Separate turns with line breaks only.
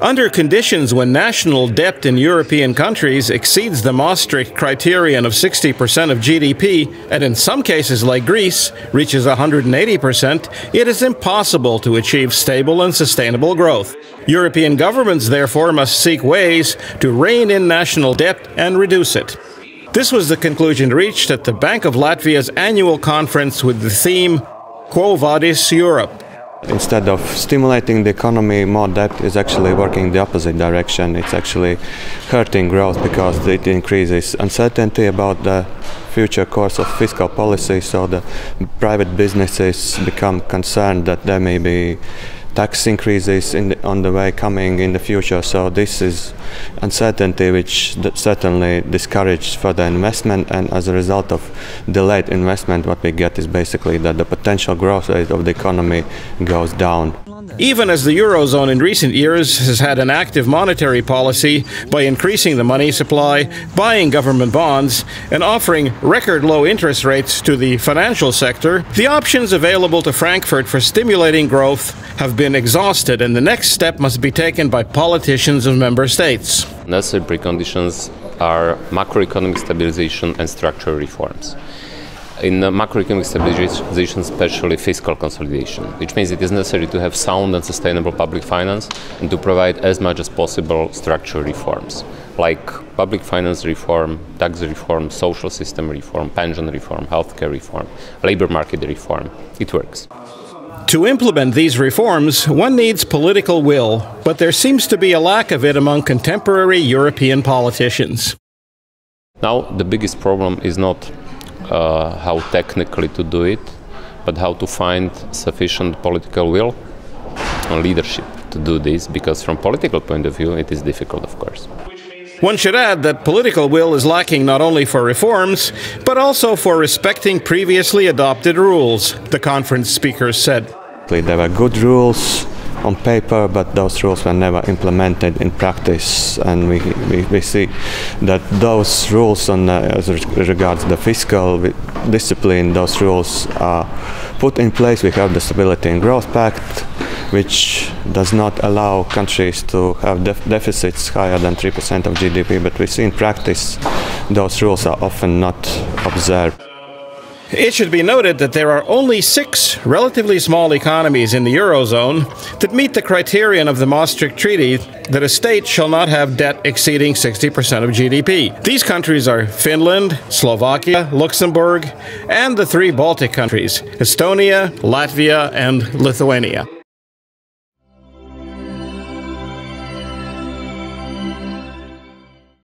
Under conditions when national debt in European countries exceeds the Maastricht criterion of 60% of GDP, and in some cases, like Greece, reaches 180%, it is impossible to achieve stable and sustainable growth. European governments, therefore, must seek ways to rein in national debt and reduce it. This was the conclusion reached at the Bank of Latvia's annual conference with the theme Quo Vadis Europe?
Instead of stimulating the economy, more debt is actually working the opposite direction. It's actually hurting growth because it increases uncertainty about the future course of fiscal policy. So the private businesses become concerned that there may be tax increases the, on the way coming in the future. So this is uncertainty which certainly discourages further investment and as a result of delayed investment what we get is basically that the potential growth rate of the economy goes down.
Even as the Eurozone in recent years has had an active monetary policy by increasing the money supply, buying government bonds, and offering record low interest rates to the financial sector, the options available to Frankfurt for stimulating growth have been exhausted, and the next step must be taken by politicians of member states.
Necessary preconditions are macroeconomic stabilization and structural reforms in macroeconomic stabilization, especially fiscal consolidation, which means it is necessary to have sound and sustainable public finance and to provide as much as possible structural reforms like public finance reform, tax reform, social system reform, pension reform, healthcare reform, labor market reform. It works.
To implement these reforms, one needs political will, but there seems to be a lack of it among contemporary European politicians.
Now, the biggest problem is not uh, how technically to do it, but how to find sufficient political will and leadership to do this, because from political point of view, it is difficult, of course.
One should add that political will is lacking not only for reforms, but also for respecting previously adopted rules, the conference speaker said.
There were good rules, on paper, but those rules were never implemented in practice. And we, we, we see that those rules on uh, as regards the fiscal discipline, those rules are put in place. We have the Stability and Growth Pact, which does not allow countries to have def deficits higher than 3% of GDP, but we see in practice those rules are often not observed.
It should be noted that there are only six relatively small economies in the Eurozone that meet the criterion of the Maastricht Treaty that a state shall not have debt exceeding 60% of GDP. These countries are Finland, Slovakia, Luxembourg, and the three Baltic countries, Estonia, Latvia, and Lithuania.